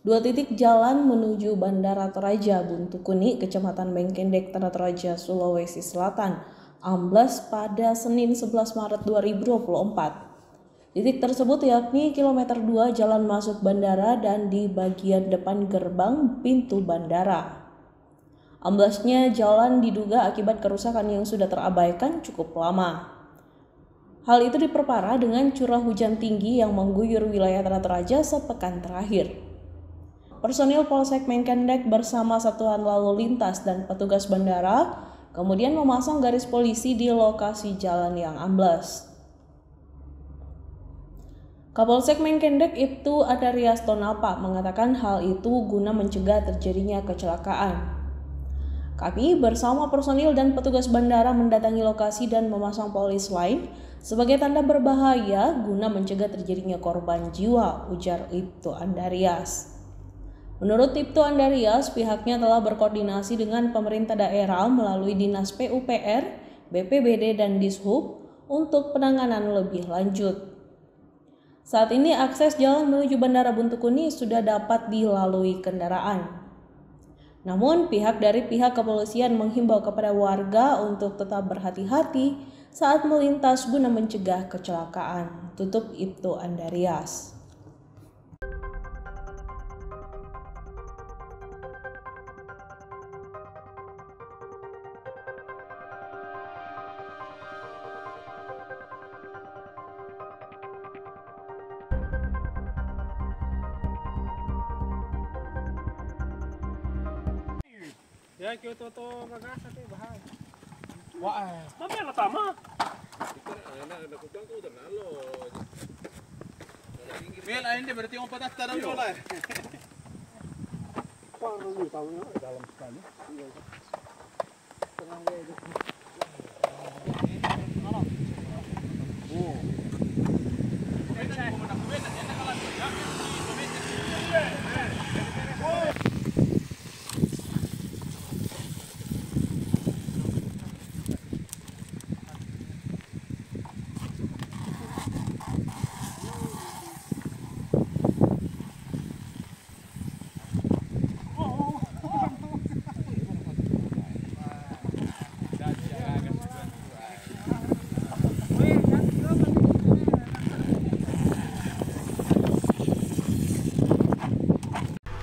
Dua titik jalan menuju Bandara Toraja Buntukuni, Kecamatan Bengkendek, Toraja, Sulawesi Selatan, amblas pada Senin 11 Maret 2024. Titik tersebut yakni kilometer 2 jalan masuk bandara dan di bagian depan gerbang pintu bandara. Amblasnya jalan diduga akibat kerusakan yang sudah terabaikan cukup lama. Hal itu diperparah dengan curah hujan tinggi yang mengguyur wilayah Tanah Toraja sepekan terakhir. Personil Polsek Menkendek bersama satuan lalu lintas dan petugas bandara kemudian memasang garis polisi di lokasi jalan yang amblas. Kapolsek Menkendek itu ada Rias Tonapa mengatakan hal itu guna mencegah terjadinya kecelakaan. Kami bersama personil dan petugas bandara mendatangi lokasi dan memasang polis lain sebagai tanda berbahaya guna mencegah terjadinya korban jiwa, ujar Ibtu Andarias. Menurut Ibtu Andarias, pihaknya telah berkoordinasi dengan pemerintah daerah melalui Dinas PUPR, BPBD, dan Dishub untuk penanganan lebih lanjut. Saat ini akses jalan menuju Bandara Buntukuni sudah dapat dilalui kendaraan. Namun pihak dari pihak kepolisian menghimbau kepada warga untuk tetap berhati-hati saat melintas guna mencegah kecelakaan. Tutup Ibtu Andarias. Ya, kyo to to magasa to bahay. Wah, Mamaya na tama. Mel, ayun din, berarti yung patas tarang yola eh. Parang yung tama na dalam sekali.